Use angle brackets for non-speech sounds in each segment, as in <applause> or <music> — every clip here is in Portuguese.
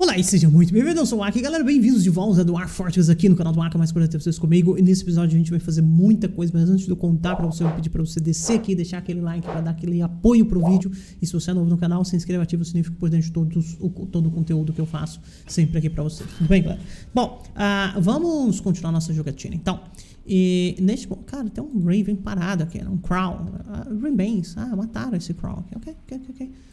Olá e sejam muito bem-vindos, eu sou o Aki, galera, bem-vindos de volta do Ar Fortes aqui no canal do Aka, mais por ter vocês comigo. E nesse episódio a gente vai fazer muita coisa, mas antes de eu contar pra você, eu vou pedir pra você descer aqui, deixar aquele like pra dar aquele apoio pro vídeo. E se você é novo no canal, se inscreva, ativa o sininho, fica por dentro de todos, o, todo o conteúdo que eu faço sempre aqui pra você. Tudo bem, galera? Bom, uh, vamos continuar nossa jogatina, então. E neste ponto, cara, tem um Raven parado aqui, né? um Crown, uh, Rainbans, ah, mataram esse Crown aqui, ok, ok, ok, ok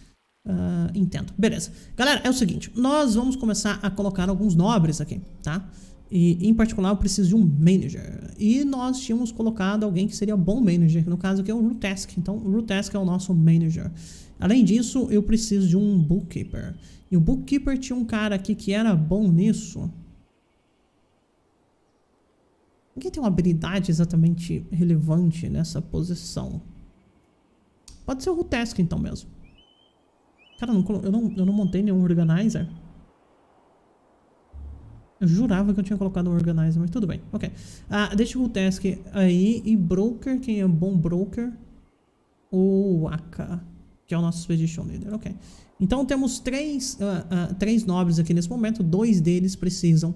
Uh, entendo. Beleza. Galera, é o seguinte. Nós vamos começar a colocar alguns nobres aqui, tá? E, em particular, eu preciso de um manager. E nós tínhamos colocado alguém que seria bom manager. No caso aqui é o Rutesk. Então, o Rutesk é o nosso manager. Além disso, eu preciso de um bookkeeper. E o bookkeeper tinha um cara aqui que era bom nisso. Ninguém tem uma habilidade exatamente relevante nessa posição. Pode ser o Rutesk, então mesmo. Cara, eu não, eu não, eu não montei nenhum organizer. Eu jurava que eu tinha colocado um organizer, mas tudo bem. Ok. Ah, deixa o task aí. E broker, quem é bom broker? O Waka, que é o nosso expedition leader. Ok. Então temos três, uh, uh, três nobres aqui nesse momento. Dois deles precisam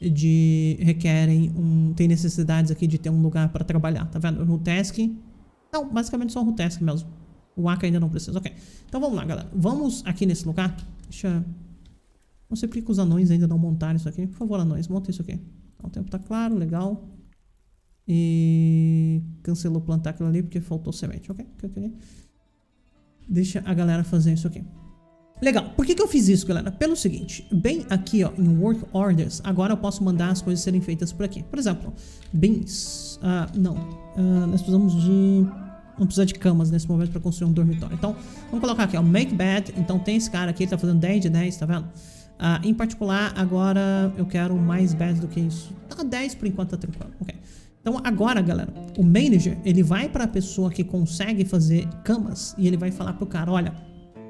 de... requerem um... tem necessidades aqui de ter um lugar para trabalhar. Tá vendo? O task... Não, basicamente só o task mesmo. O Aka ainda não precisa. Ok. Então vamos lá, galera. Vamos aqui nesse lugar. Deixa... Não sei porque os anões ainda não montaram isso aqui. Por favor, anões, montem isso aqui. O tempo tá claro, legal. E... Cancelou plantar aquilo ali porque faltou semente. Ok. Deixa a galera fazer isso aqui. Legal. Por que, que eu fiz isso, galera? Pelo seguinte, bem aqui, ó, em Work Orders, agora eu posso mandar as coisas serem feitas por aqui. Por exemplo, beans. Ah, não. Ah, nós precisamos de não precisa de camas nesse momento para construir um dormitório. Então, vamos colocar aqui, ó, make bed. Então, tem esse cara aqui, ele tá fazendo 10 de 10, tá vendo? Uh, em particular, agora eu quero mais beds do que isso. Tá 10 por enquanto, tá tranquilo. Ok. Então, agora, galera, o manager, ele vai para a pessoa que consegue fazer camas e ele vai falar pro cara, olha,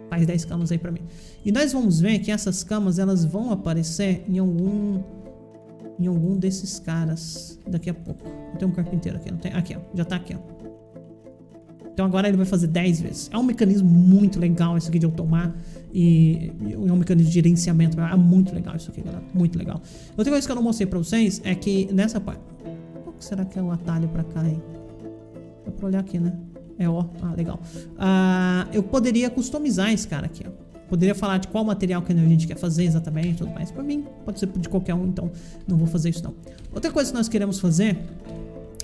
faz 10 camas aí para mim. E nós vamos ver que essas camas, elas vão aparecer em algum em algum desses caras daqui a pouco. Não tem um carpinteiro aqui, não tem? Aqui, ó. Já tá aqui, ó. Então agora ele vai fazer 10 vezes. É um mecanismo muito legal isso aqui de eu tomar. E, é um mecanismo de gerenciamento. É muito legal isso aqui, galera. Muito legal. Outra coisa que eu não mostrei pra vocês é que nessa parte... Qual será que é o atalho pra cá, hein? Dá pra olhar aqui, né? É ó. Ah, legal. Ah, eu poderia customizar esse cara aqui, ó. Poderia falar de qual material que a gente quer fazer exatamente e tudo mais. Por mim, pode ser de qualquer um, então não vou fazer isso não. Outra coisa que nós queremos fazer,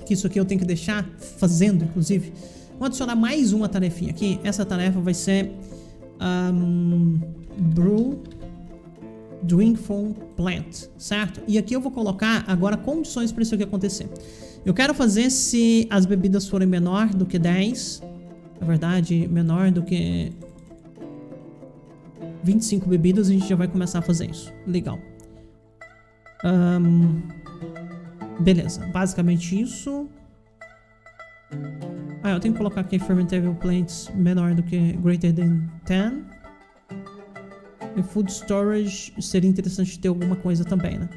que isso aqui eu tenho que deixar fazendo, inclusive, Vou adicionar mais uma tarefinha aqui. Essa tarefa vai ser um, Brew Drink from Plant, certo? E aqui eu vou colocar agora condições para isso aqui acontecer. Eu quero fazer se as bebidas forem menor do que 10. Na verdade, menor do que 25 bebidas, a gente já vai começar a fazer isso. Legal. Um, beleza, basicamente isso. Eu tenho que colocar aqui fermentable plants menor do que greater than 10. E food storage seria interessante ter alguma coisa também, né?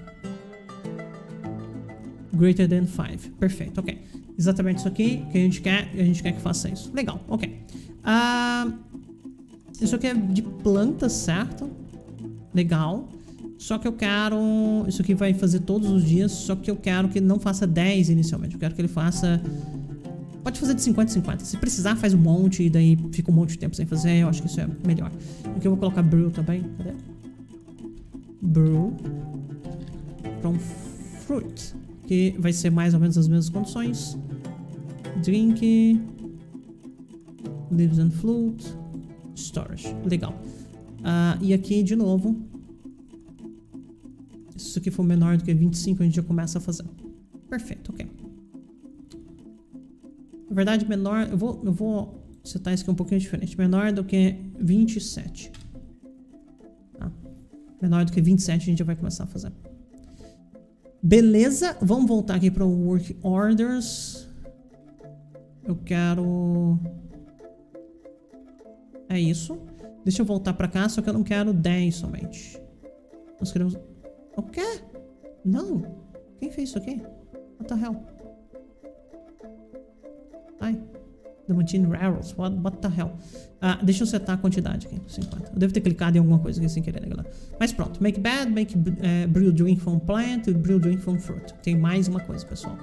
Greater than 5. Perfeito, ok. Exatamente isso aqui que a gente quer e a gente quer que faça isso. Legal, ok. Ah, isso aqui é de planta, certo? Legal. Só que eu quero... Isso aqui vai fazer todos os dias, só que eu quero que não faça 10 inicialmente. Eu quero que ele faça Pode fazer de 50 em 50. Se precisar, faz um monte e daí fica um monte de tempo sem fazer. Eu acho que isso é melhor. Aqui eu vou colocar brew também. Cadê? Brew. From fruit. Que vai ser mais ou menos as mesmas condições. Drink. Leaves and fruit. Storage. Legal. Uh, e aqui, de novo. Se isso aqui for menor do que 25, a gente já começa a fazer. Verdade, menor... Eu vou, eu vou setar isso aqui um pouquinho diferente. Menor do que 27. Tá? Menor do que 27 a gente já vai começar a fazer. Beleza. Vamos voltar aqui para o Work Orders. Eu quero... É isso. Deixa eu voltar para cá, só que eu não quero 10 somente. Nós queremos... O quê? Não. Quem fez isso aqui? What the hell? Ai. Damantine Rails. What, what the hell? Ah, deixa eu setar a quantidade aqui. 50. Eu devo ter clicado em alguma coisa aqui sem querer, né, galera? Mas pronto. Make bad, make uh, brew drink from plant, brew drink from fruit. Tem mais uma coisa, pessoal.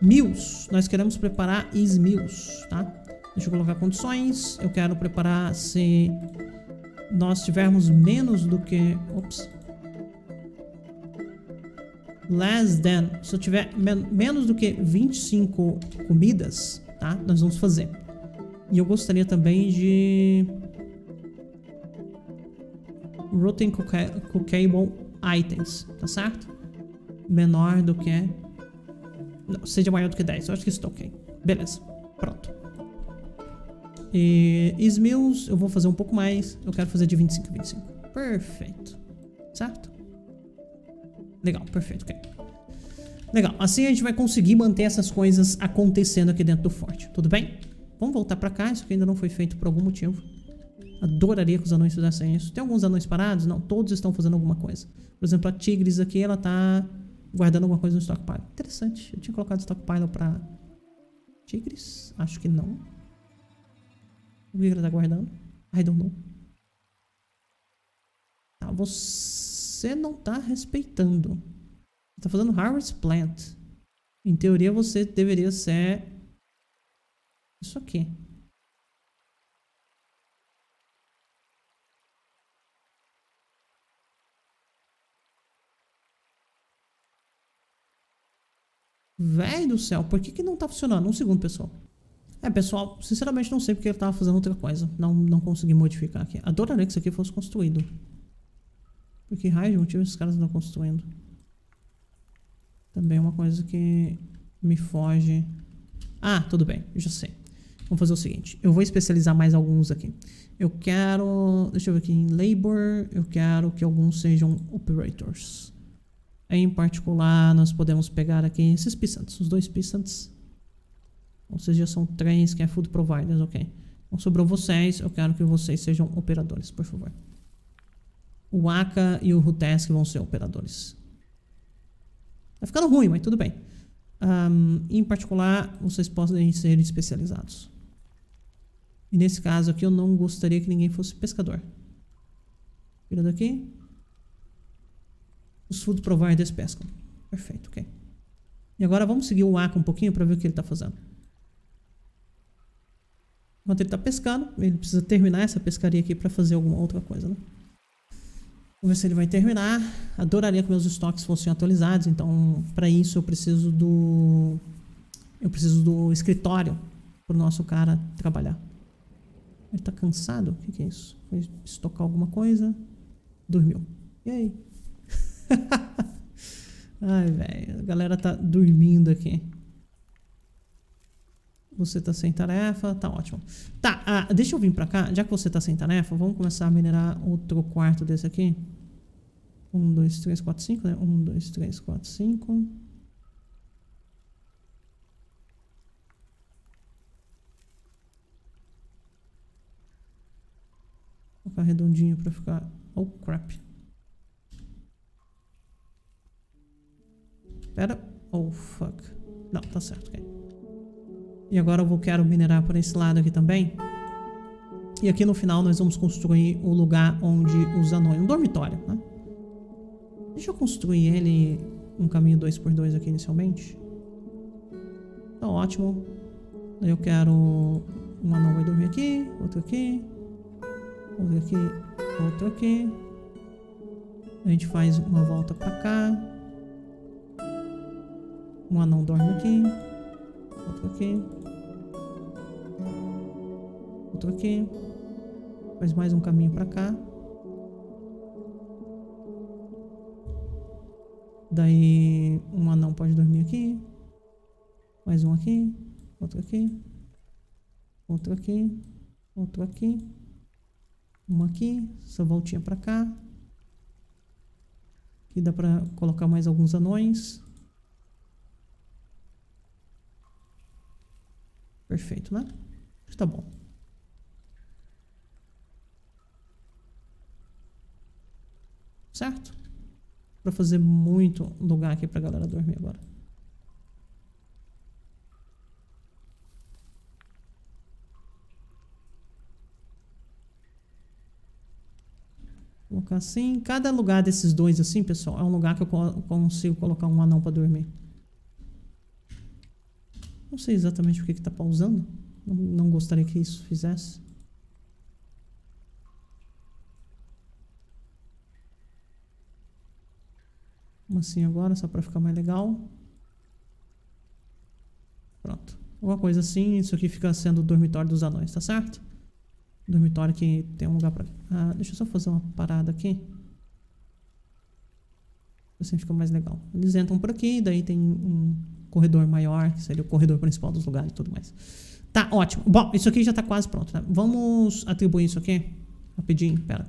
Meals. Nós queremos preparar is meals, tá? Deixa eu colocar condições. Eu quero preparar se nós tivermos menos do que... Ops. Less than. Se eu tiver men menos do que 25 comidas, tá? Nós vamos fazer. E eu gostaria também de... Rotten cookable items, tá certo? Menor do que... Não, seja maior do que 10. Eu acho que isso tá ok. Beleza. Pronto. E Smills, eu vou fazer um pouco mais. Eu quero fazer de 25 a 25. Perfeito. Certo? Legal, perfeito, ok. Legal, assim a gente vai conseguir manter essas coisas acontecendo aqui dentro do forte, tudo bem? Vamos voltar pra cá, isso aqui ainda não foi feito por algum motivo. Adoraria que os anões fizessem isso. Tem alguns anões parados? Não, todos estão fazendo alguma coisa. Por exemplo, a Tigres aqui, ela tá guardando alguma coisa no stockpile. Interessante, eu tinha colocado stockpile pra Tigres? Acho que não. O que ela tá guardando? I don't know. Tá, você não tá respeitando. Tá fazendo Harvest Plant. Em teoria você deveria ser isso aqui. Véi do céu, por que, que não tá funcionando? Um segundo, pessoal. É, pessoal, sinceramente não sei porque ele tava fazendo outra coisa. Não, não consegui modificar aqui. Adoraria que isso aqui fosse construído. Por que raio de motivo esses caras estão construindo? Também é uma coisa que me foge. Ah, tudo bem, já sei. Vamos fazer o seguinte, eu vou especializar mais alguns aqui. Eu quero, deixa eu ver aqui, em Labor, eu quero que alguns sejam Operators. Em particular, nós podemos pegar aqui esses Pissants, os dois Pissants. Ou seja, são três que é Food Providers, ok. Então sobrou vocês, eu quero que vocês sejam operadores, por favor. O Aka e o Rutesk vão ser operadores. Tá ficando ruim, mas tudo bem. Um, em particular, vocês podem ser especializados. E nesse caso aqui, eu não gostaria que ninguém fosse pescador. Vira daqui. Os food providers pescam. Perfeito, ok. E agora vamos seguir o Aka um pouquinho para ver o que ele está fazendo. Enquanto ele está pescando, ele precisa terminar essa pescaria aqui para fazer alguma outra coisa, né? Vamos ver se ele vai terminar. Adoraria que meus estoques fossem atualizados, então para isso eu preciso do eu preciso do escritório para o nosso cara trabalhar. Ele está cansado? O que, que, é isso? Foi estocar alguma coisa? Dormiu. E aí? <laughs> Ai, velho, a galera tá dormindo aqui. Você tá sem tarefa, tá ótimo. Tá, ah, deixa eu vir pra cá. Já que você tá sem tarefa, vamos começar a minerar outro quarto desse aqui. 1, 2, 3, 4, 5, né? 1, 2, 3, 4, 5. Vou colocar redondinho pra ficar... Oh, crap. Pera. Oh, fuck. Não, tá certo, ok. E agora eu vou quero minerar por esse lado aqui também. E aqui no final nós vamos construir o lugar onde os anões... Um dormitório, né? Deixa eu construir ele um caminho 2x2 aqui inicialmente. Tá ótimo. Eu quero... Um anão vai dormir aqui, outro aqui, outro aqui, outro aqui. A gente faz uma volta pra cá. Um anão dorme aqui, outro aqui. Outro aqui. Faz mais um caminho pra cá. Daí um anão pode dormir aqui. Mais um aqui. Outro aqui. Outro aqui. Outro aqui. Um aqui. Essa voltinha pra cá. Aqui dá pra colocar mais alguns anões. Perfeito, né? Tá bom. certo? Para fazer muito lugar aqui para a galera dormir agora. Vou colocar assim. Cada lugar desses dois assim, pessoal, é um lugar que eu consigo colocar um anão para dormir. Não sei exatamente o que está pausando. Não, não gostaria que isso fizesse. Assim agora, só para ficar mais legal. Pronto. Alguma coisa assim, isso aqui fica sendo o dormitório dos anões, tá certo? Dormitório que tem um lugar pra... Ah, deixa eu só fazer uma parada aqui. Assim fica mais legal. Eles entram por aqui, daí tem um corredor maior, que seria o corredor principal dos lugares e tudo mais. Tá, ótimo. Bom, isso aqui já tá quase pronto, né? Vamos atribuir isso aqui rapidinho, pera.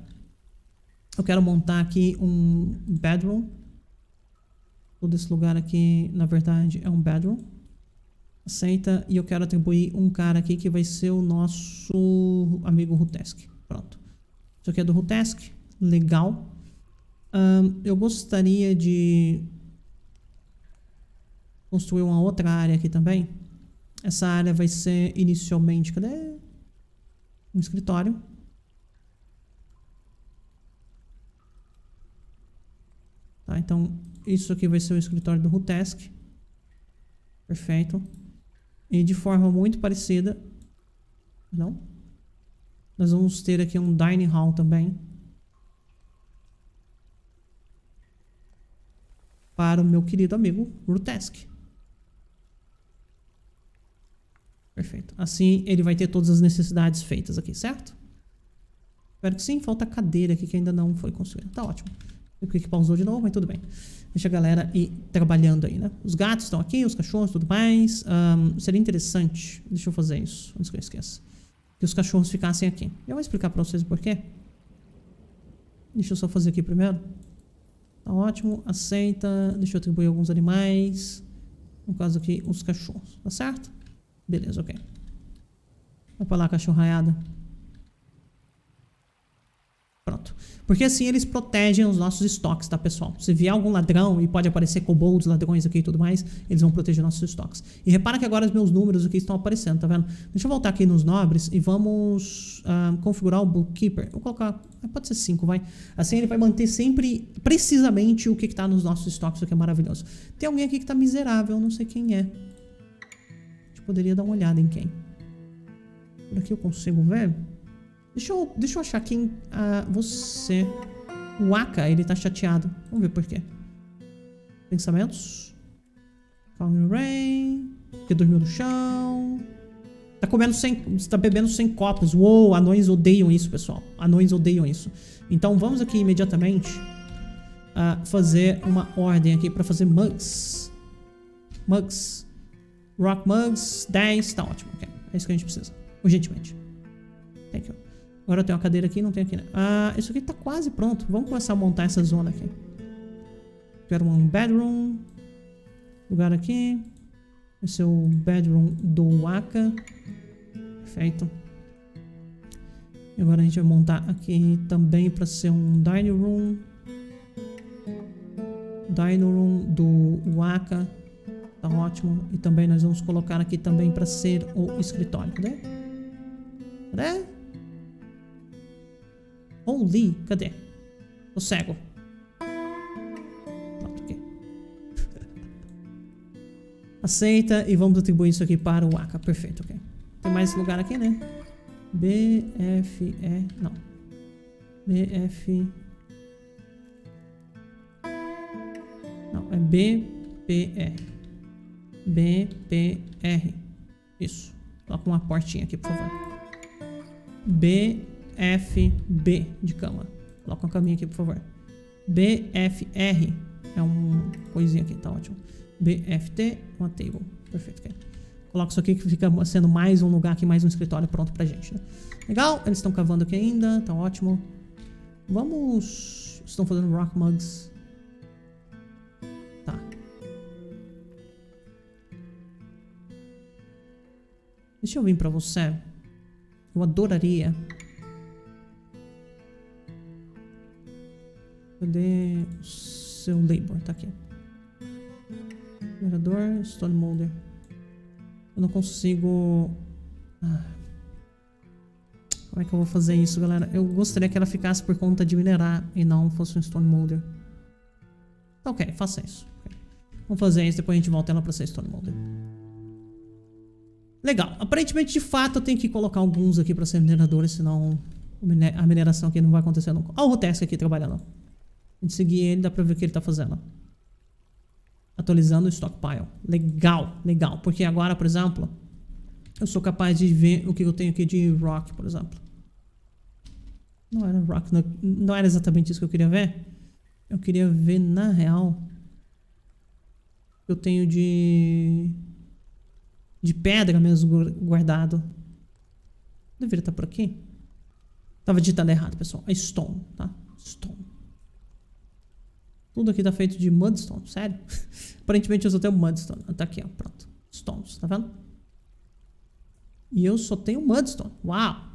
Eu quero montar aqui um bedroom. Todo esse lugar aqui, na verdade, é um bedroom. Aceita. E eu quero atribuir um cara aqui que vai ser o nosso amigo Rutesk. Pronto. Isso aqui é do Rutesk. Legal. Um, eu gostaria de construir uma outra área aqui também. Essa área vai ser inicialmente, cadê? Um escritório. Tá, então isso aqui vai ser o escritório do Rutesk. Perfeito. E de forma muito parecida, não? Nós vamos ter aqui um dining hall também. Para o meu querido amigo Rutesk. Perfeito. Assim ele vai ter todas as necessidades feitas aqui, certo? Espero que sim. Falta cadeira aqui que ainda não foi construída. Tá ótimo. O que pausou de novo, mas tudo bem. Deixa a galera ir trabalhando aí, né? Os gatos estão aqui, os cachorros tudo mais. Um, seria interessante. Deixa eu fazer isso, antes que eu esqueça. Que os cachorros ficassem aqui. Eu vou explicar pra vocês o porquê. Deixa eu só fazer aqui primeiro. Tá ótimo. Aceita. Deixa eu atribuir alguns animais. No caso aqui, os cachorros. Tá certo? Beleza, ok. Vai pra lá, cachorraiada. Pronto. Porque assim eles protegem os nossos estoques, tá, pessoal? Se vier algum ladrão e pode aparecer kobolds, ladrões aqui e tudo mais, eles vão proteger nossos estoques. E repara que agora os meus números aqui estão aparecendo, tá vendo? Deixa eu voltar aqui nos nobres e vamos uh, configurar o bookkeeper. Vou colocar, ah, pode ser 5, vai. Assim ele vai manter sempre precisamente o que está nos nossos estoques, o que é maravilhoso. Tem alguém aqui que está miserável, não sei quem é poderia dar uma olhada em quem. Por aqui eu consigo ver. Deixa eu, deixa eu achar quem... Ah, você... O Aka, ele tá chateado. Vamos ver por quê. Pensamentos. Calm Rain. Que dormiu no chão. Tá comendo sem... Tá bebendo sem copos. Uou, anões odeiam isso, pessoal. Anões odeiam isso. Então vamos aqui imediatamente... Uh, fazer uma ordem aqui para fazer mugs. Mugs. Rock Mugs, 10, tá ótimo. Okay. É isso que a gente precisa. Urgentemente. Thank you. Agora eu tenho uma cadeira aqui, não tem aqui, né? Ah, isso aqui tá quase pronto. Vamos começar a montar essa zona aqui. Quero um bedroom. Lugar aqui. Esse é o bedroom do Waka. Perfeito. E agora a gente vai montar aqui também para ser um dining room. Dining room do Waka. Tá ótimo. E também nós vamos colocar aqui também para ser o escritório. Cadê? Cadê? Holy, cadê? O cego. Pronto, aqui. <laughs> Aceita e vamos atribuir isso aqui para o Aka. Perfeito, ok. Tem mais lugar aqui, né? B, F, E... Não. B, F... Não, é B, P, R. BPR. Isso. Coloca uma portinha aqui, por favor. BFB de cama. Coloca uma caminha aqui, por favor. BFR é um coisinha aqui, tá ótimo. BFT, uma table. Perfeito. Coloca isso aqui que fica sendo mais um lugar aqui, mais um escritório pronto pra gente. Né? Legal, eles estão cavando aqui ainda, tá ótimo. Vamos... Estão fazendo rock mugs. Deixa eu vir pra você. Eu adoraria. Cadê o seu labor? Tá aqui. Gerador, Stone Molder. Eu não consigo... Ah. Como é que eu vou fazer isso, galera? Eu gostaria que ela ficasse por conta de minerar e não fosse um Stone Molder. Ok, faça isso. Vamos fazer isso, depois a gente volta ela pra ser Stone Molder. Legal. Aparentemente, de fato, eu tenho que colocar alguns aqui pra ser mineradores, senão a mineração aqui não vai acontecer nunca. Olha o Rotesk aqui trabalhando. Gente seguir ele, dá pra ver o que ele tá fazendo. Atualizando o stockpile. Legal, legal. Porque agora, por exemplo, eu sou capaz de ver o que eu tenho aqui de rock, por exemplo. Não era rock, não, não era exatamente isso que eu queria ver. Eu queria ver, na real, eu tenho de de pedra mesmo guardado. Deveria estar por aqui. Tava digitando errado, pessoal. É stone, tá? Stone. Tudo aqui tá feito de mudstone, sério? <laughs> Aparentemente eu só tenho mudstone. Tá aqui, ó, pronto. Stones, tá vendo? E eu só tenho mudstone. Uau!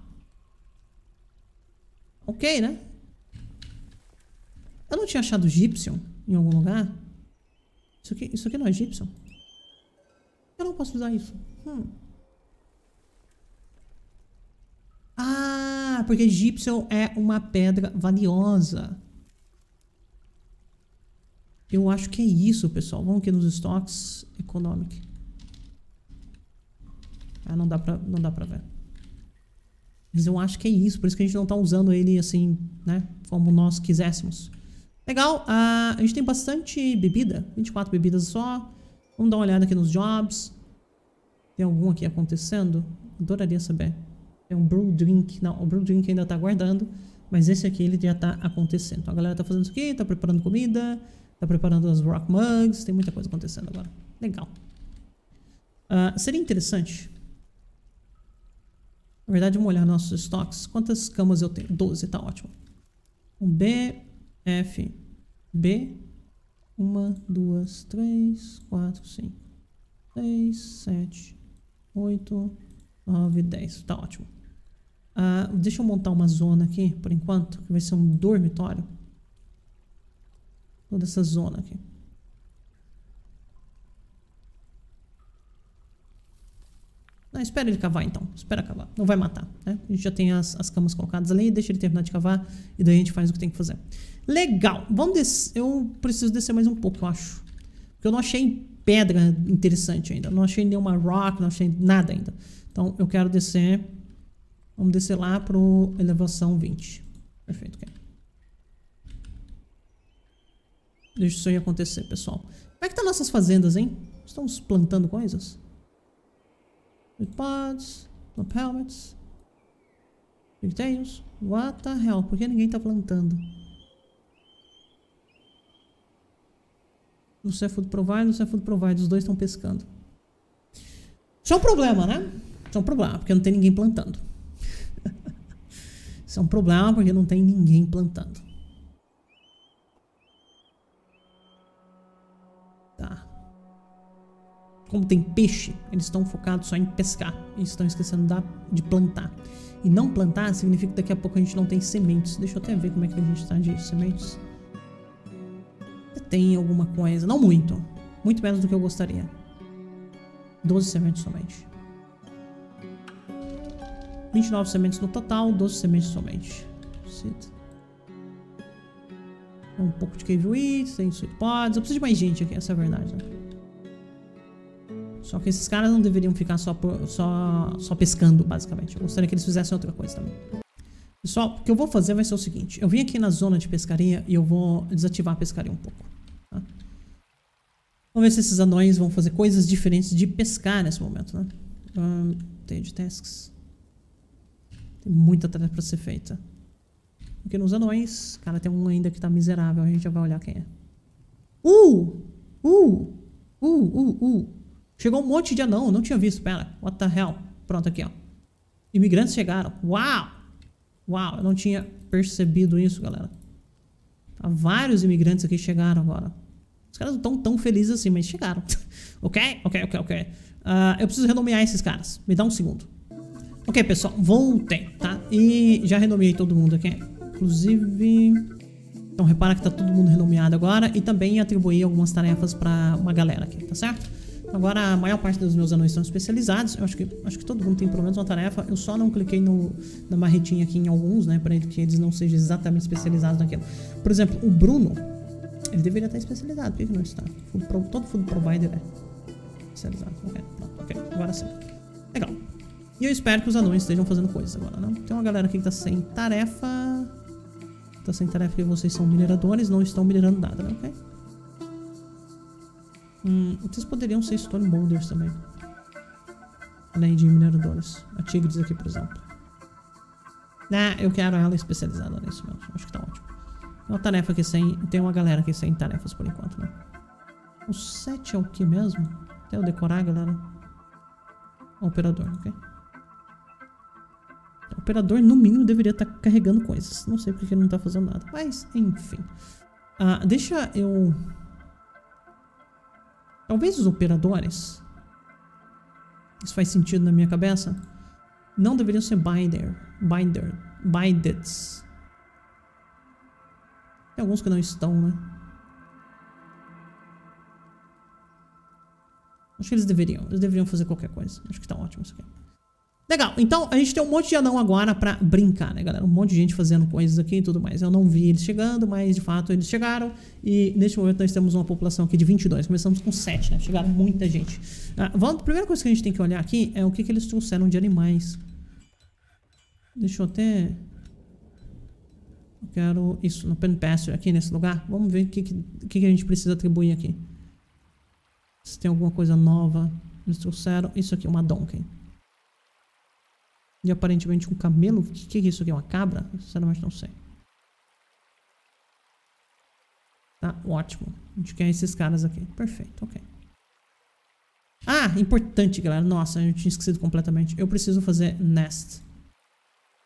Ok, né? Eu não tinha achado gypsum em algum lugar? Isso aqui, isso aqui não é gypsum? Eu não posso usar isso. Hum. Ah, porque gypsum é uma pedra valiosa. Eu acho que é isso, pessoal. Vamos aqui nos estoques economic. Ah, não dá pra, não dá pra ver. Mas eu acho que é isso. Por isso que a gente não tá usando ele assim, né? Como nós quiséssemos. Legal. Uh, a gente tem bastante bebida. 24 bebidas só. Vamos dar uma olhada aqui nos jobs. Tem algum aqui acontecendo? Adoraria saber. É um brew drink. Não, o brew drink ainda tá guardando. Mas esse aqui ele já tá acontecendo. A galera tá fazendo isso aqui, tá preparando comida, tá preparando as rock mugs. Tem muita coisa acontecendo agora. Legal. Uh, seria interessante. Na verdade, vamos olhar nossos estoques. Quantas camas eu tenho? 12, tá ótimo. Um B, F, B. Uma, duas, três, quatro, cinco, seis, sete, 8, 9, 10. Tá ótimo. Uh, deixa eu montar uma zona aqui, por enquanto, que vai ser um dormitório. Toda essa zona aqui. Não, espera ele cavar então. Espera cavar. Não vai matar, né? A gente já tem as, as camas colocadas ali, deixa ele terminar de cavar e daí a gente faz o que tem que fazer. Legal. Vamos descer. Eu preciso descer mais um pouco, eu acho. Porque eu não achei pedra interessante ainda. Não achei nenhuma rock, não achei nada ainda. Então eu quero descer. Vamos descer lá para elevação 20. Perfeito, ok. Deixa isso aí acontecer, pessoal. Como é que tá nossas fazendas, hein? Estamos plantando coisas? With pods, plant helmets, pigtails. What the hell? Por que ninguém tá plantando? Você é food provider, você é food provider. Os dois estão pescando. Isso é um problema, né? Isso é um problema, porque não tem ninguém plantando. <laughs> Isso é um problema porque não tem ninguém plantando. Como tem peixe, eles estão focados só em pescar. E estão esquecendo de plantar. E não plantar significa que daqui a pouco a gente não tem sementes. Deixa eu até ver como é que a gente está de sementes tem alguma coisa. Não muito. Muito menos do que eu gostaria. 12 sementes somente. 29 sementes no total, 12 sementes somente. Um pouco de cave wheat, tem sweet pods. Eu preciso de mais gente aqui, essa é a verdade, né? Só que esses caras não deveriam ficar só, por, só, só pescando, basicamente. Eu gostaria que eles fizessem outra coisa também. Pessoal, o que eu vou fazer vai ser o seguinte. Eu vim aqui na zona de pescaria e eu vou desativar a pescaria um pouco. Vamos ver se esses anões vão fazer coisas diferentes de pescar nesse momento, né? Um, tem de tasks. Tem muita tarefa pra ser feita. Porque nos anões, cara, tem um ainda que tá miserável. A gente já vai olhar quem é. Uh! Uh! Uh, uh, uh. Chegou um monte de anão. Não tinha visto. Pera. What the hell? Pronto, aqui, ó. Imigrantes chegaram. Uau! Uau, eu não tinha percebido isso, galera. Tá, vários imigrantes aqui chegaram agora. Os caras não estão tão felizes assim, mas chegaram. <laughs> ok? Ok, ok, ok. Uh, eu preciso renomear esses caras. Me dá um segundo. Ok, pessoal. Voltei, tá? E já renomeei todo mundo aqui. Inclusive... Então, repara que tá todo mundo renomeado agora. E também atribuí algumas tarefas pra uma galera aqui, tá certo? Agora a maior parte dos meus anões estão especializados. Eu acho que, acho que todo mundo tem pelo menos uma tarefa. Eu só não cliquei no, na marretinha aqui em alguns, né? Para que eles não sejam exatamente especializados naquilo. Por exemplo, o Bruno, ele deveria estar especializado. Por que, não está? Food pro, todo food provider é especializado. Ok, ok, agora sim. Legal. E eu espero que os anões estejam fazendo coisas agora, não? Tem uma galera aqui que tá sem tarefa. Tá sem tarefa porque vocês são mineradores, não estão minerando nada, né? Ok. Hum, vocês poderiam ser Stone Boulders também. Além de mineradores. A Tigres aqui, por exemplo. Ah, eu quero ela especializada nisso mesmo. Acho que tá ótimo. Tem uma tarefa aqui sem... Tem uma galera aqui sem tarefas por enquanto, né? O 7 é o que mesmo? Até eu decorar, galera. Operador, ok? Operador, no mínimo, deveria estar tá carregando coisas. Não sei porque ele não está fazendo nada. Mas, enfim. Ah, deixa eu... Talvez os operadores... Isso faz sentido na minha cabeça. Não deveriam ser binder. Binder. Bindeds. Tem alguns que não estão, né? Acho que eles deveriam. Eles deveriam fazer qualquer coisa. Acho que tá ótimo isso aqui. Legal, então a gente tem um monte de anão agora pra brincar, né, galera? Um monte de gente fazendo coisas aqui e tudo mais. Eu não vi eles chegando, mas de fato eles chegaram. E neste momento nós temos uma população aqui de 22. Começamos com 7, né? Chegaram muita gente. Ah, vamos, a primeira coisa que a gente tem que olhar aqui é o que, que eles trouxeram de animais. Deixa eu até... Eu quero isso, no Pen Pasture, aqui nesse lugar. Vamos ver o que, que, que a gente precisa atribuir aqui. Se tem alguma coisa nova. Eles trouxeram isso aqui, uma Donkey. E aparentemente um camelo. O que, que é isso aqui? Uma cabra? Sinceramente não sei. Tá, ótimo. A gente quer esses caras aqui. Perfeito, ok. Ah, importante, galera. Nossa, eu tinha esquecido completamente. Eu preciso fazer nest.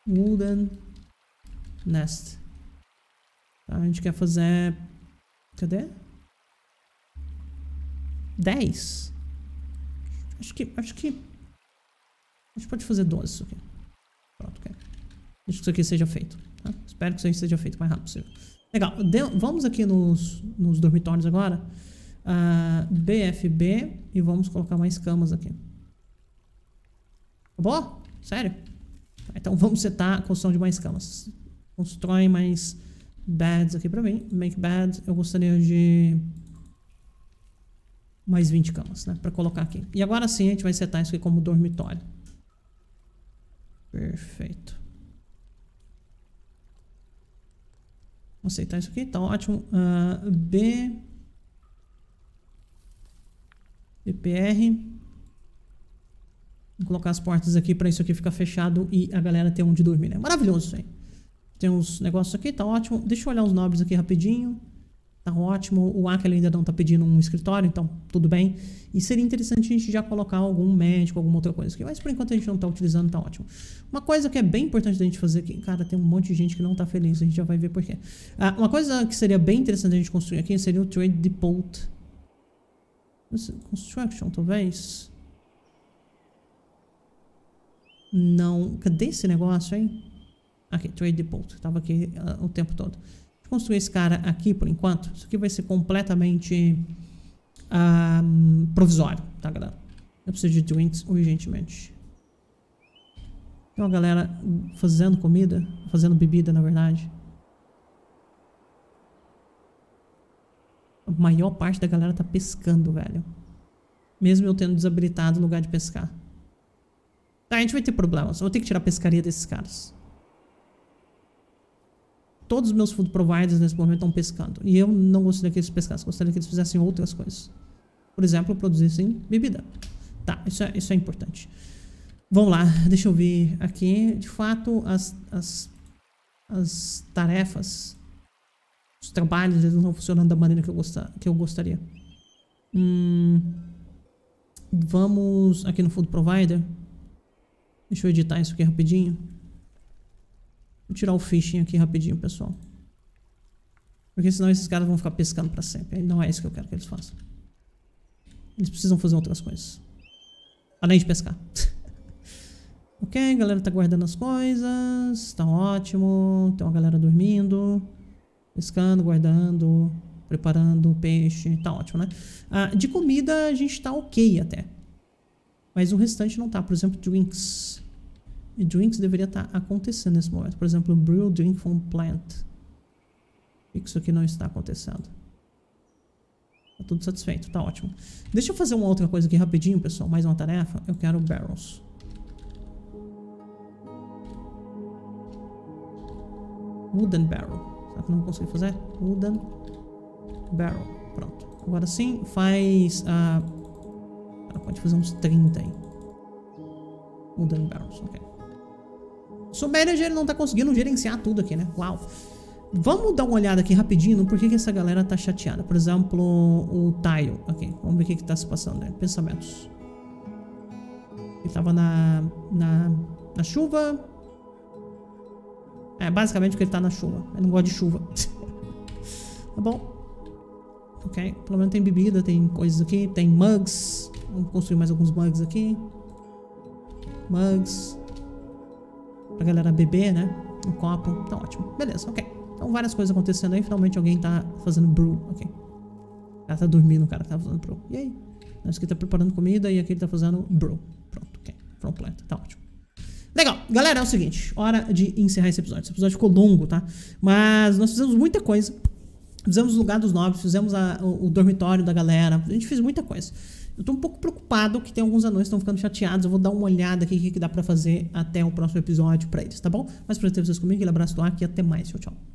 Wooden nest. Tá, a gente quer fazer... Cadê? 10. Acho que... Acho que... A gente pode fazer 12 isso aqui. Pronto, ok. Deixa que isso aqui seja feito. Tá? Espero que isso aí seja feito o mais rápido possível. Legal. De vamos aqui nos, nos dormitórios agora. Uh, ah, BFB. E vamos colocar mais camas aqui. Acabou? Sério? Então vamos setar a construção de mais camas. Constrói mais beds aqui pra mim. Make bed. Eu gostaria de mais 20 camas, né? Pra colocar aqui. E agora sim a gente vai setar isso aqui como dormitório. Perfeito. Vamos aceitar isso aqui, tá ótimo. Uh, B. BPR. Vou colocar as portas aqui para isso aqui ficar fechado e a galera ter onde dormir, né? Maravilhoso isso aí. Tem uns negócios aqui, tá ótimo. Deixa eu olhar os nobres aqui rapidinho. Tá ótimo. O Aquila ainda não tá pedindo um escritório, então tudo bem. E seria interessante a gente já colocar algum médico, alguma outra coisa aqui. Mas por enquanto a gente não tá utilizando, tá ótimo. Uma coisa que é bem importante da gente fazer aqui. Cara, tem um monte de gente que não tá feliz. A gente já vai ver porquê. Ah, uma coisa que seria bem interessante a gente construir aqui seria o Trade Depot. Construction, talvez. Não. Cadê esse negócio, hein? Aqui, Trade Depot. Tava aqui uh, o tempo todo construir esse cara aqui por enquanto. Isso aqui vai ser completamente um, provisório, tá, galera? Eu preciso de drinks urgentemente. Tem uma galera fazendo comida, fazendo bebida, na verdade. A maior parte da galera tá pescando, velho. Mesmo eu tendo desabilitado o lugar de pescar. Tá, a gente vai ter problemas. Eu vou ter que tirar a pescaria desses caras todos os meus food providers nesse momento estão pescando. E eu não gostaria que eles pescassem, gostaria que eles fizessem outras coisas. Por exemplo, produzissem bebida. Tá, isso é, isso é importante. Vamos lá, deixa eu ver aqui. De fato, as, as, as tarefas, os trabalhos, eles não estão funcionando da maneira que eu, gostar, que eu gostaria. Hum, vamos aqui no Food Provider. Deixa eu editar isso aqui rapidinho. Vou tirar o fishing aqui rapidinho, pessoal. Porque senão esses caras vão ficar pescando pra sempre. Não é isso que eu quero que eles façam. Eles precisam fazer outras coisas. Além de pescar. <laughs> ok, a galera tá guardando as coisas. Tá ótimo. Tem uma galera dormindo. Pescando, guardando. preparando peixe, tá ótimo, né? Ah, de comida a gente tá ok até. Mas o restante não tá. Por exemplo, drinks. E drinks deveria estar tá acontecendo nesse momento. Por exemplo, brew drink from plant. Isso aqui não está acontecendo. Tá tudo satisfeito, tá ótimo. Deixa eu fazer uma outra coisa aqui rapidinho, pessoal. Mais uma tarefa. Eu quero barrels. Wooden barrel. Será que eu não consigo fazer? Wooden barrel. Pronto. Agora sim, faz... Uh, pode fazer uns 30 aí. Wooden barrels, ok. O manager não tá conseguindo gerenciar tudo aqui, né? Uau. Vamos dar uma olhada aqui rapidinho no porquê que essa galera tá chateada. Por exemplo, o Tile aqui. Vamos ver o que que tá se passando, né? Pensamentos. Ele tava na, na, na chuva. É, basicamente porque ele tá na chuva. Ele não gosta de chuva. <laughs> tá bom. Ok. Pelo menos tem bebida, tem coisas aqui. Tem mugs. Vamos construir mais alguns mugs aqui. Mugs. Pra galera beber, né? Um copo. Tá ótimo. Beleza, ok. Então várias coisas acontecendo aí, finalmente alguém tá fazendo brew, ok. O cara tá dormindo, o cara tá fazendo brew. E aí? Esse aqui tá preparando comida e aquele tá fazendo brew. Pronto, ok. From plant, tá ótimo. Legal, galera, é o seguinte, hora de encerrar esse episódio. Esse episódio ficou longo, tá? Mas nós fizemos muita coisa. Fizemos o lugar dos nobres, fizemos a, o, o, dormitório da galera, a gente fez muita coisa. Eu tô um pouco preocupado que tem alguns anões que estão ficando chateados. Eu vou dar uma olhada aqui o que, que dá pra fazer até o próximo episódio pra eles, tá bom? Mas pra ter vocês comigo, aquele abraço do ar e até mais. Tchau, tchau.